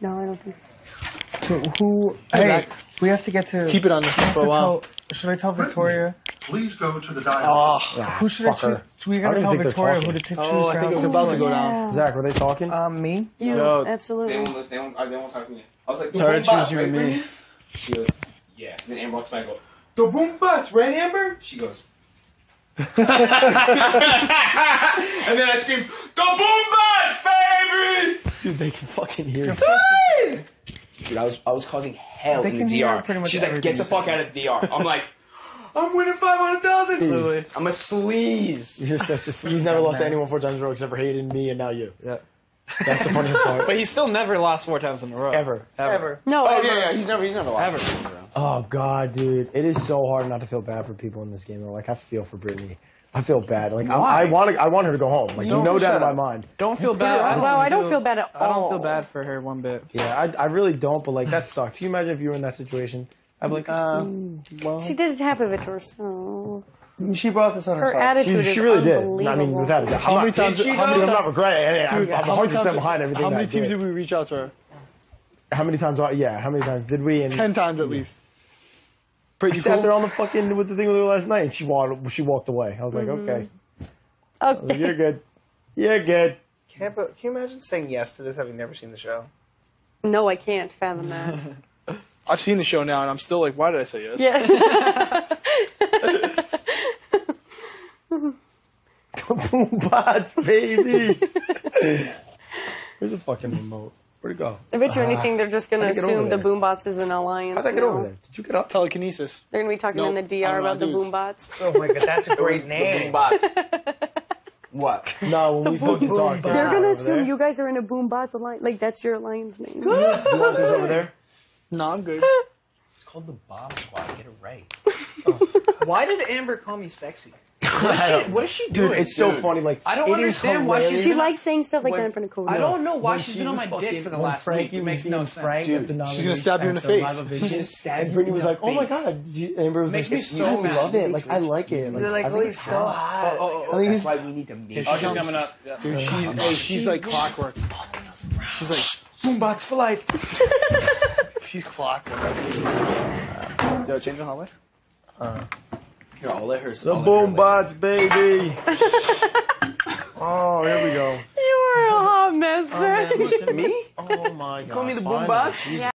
No, I don't think. So who hey, Zach. we have to get to. Keep it on the we have for a to while. tell- should I tell Victoria? Please go to the dialogue. Oh, Who should I fucker. choose? We I gotta don't tell even think they're Victoria who talking. to take Oh, choose I think it was house about to choice. go down. Zach, were they talking? Um, me. You Yo. They won't listen. They won't, they won't talk to me. I was like, the Tara boom choose bots, you right, and me. Brittany? She goes, yeah. And then Amber walks by and goes, the boom bots, right, Amber? She goes. and then I scream, the boom bots, baby! Dude, they can fucking hear you. Dude, I was I was causing hell They in the DR. She's like, get the fuck out of the DR. I'm like, I'm winning 500,000. I'm a sleaze. You're such a. sleaze. He's never lost to anyone four times in a row except for Hayden, me, and now you. Yeah. That's the funniest part. But he still never lost four times in a row. Ever. Ever. No, Oh, ever. yeah, yeah. He's never, he's never lost. Ever. Oh god, dude, it is so hard not to feel bad for people in this game. Though, like I feel for Brittany. I feel bad. Like I, I want to. I want her to go home. Like No, no doubt in my mind. Don't feel bad. Wow, I don't feel bad at all. I don't feel bad for her one bit. Yeah, I, I really don't. But like that sucks. Can you imagine if you were in that situation? I'd be like, Uh, "Mm, well, She did half of it to herself. She brought this on Her herself. attitude she, is she really did. I mean, without a doubt. How I'm many not- times- I'm not regretting it. I'm, Dude, I'm 100 percent behind everything. How that many I teams did. did we reach out to her? How many times? Yeah, how many times did we? And Ten times at least. Pretty I Pretty sat there on the fucking with the thing with her last night, and she walked. She walked away. I was like, Mm-hmm. okay, I was like, Okay. you're good. You're good. Can't, but can you imagine saying yes to this having never seen the show? No, I can't fathom that. I've seen the show now, and I'm still like, why did I say yes? Yeah. Boombots, baby. Where's the fucking remote? Where'd it go? I bet you anything they're just going to How'd I get over assume the there? boombots is an alliance. How'd I get now. over there? Did you get up? Telekinesis. They're going to be talking Nope. in the DR about the how to do boombots. Oh my god, that's a great name. boom what? No, when we fucking talked. They're going to assume you guys are in a boombots alliance. Like, that's your alliance name. You want this over there? No, I'm good. It's called the Bomb Squad. Get it right. Why did Amber call me sexy? What is she, what is she doing? Dude, it's so funny. Like I don't understand why she's. She likes saying stuff like when- that in front of Cody. I don't know why When she's she been on my dick for the last Frankie week. It makes no sense. Frank at the She's gonna stab you in the nomination face. at She just stabbed And you Brittany in was like, "Oh my god!" Amber was Makes like, me so "I mad. love it. Like I like it. You're like, I oh, think he's it's so hot." hot. I think oh, oh, oh, That's why we need to meet. Oh, she's coming up. Dude, she's, she's like clockwork. She's like, boombox for life. she's clockwork. Yo, change the hallway? Uh, Here, I'll let her. the boombots, baby. oh, here we go. You are a hot mess, sir. Me? Oh my god. Call me the finally. boombox.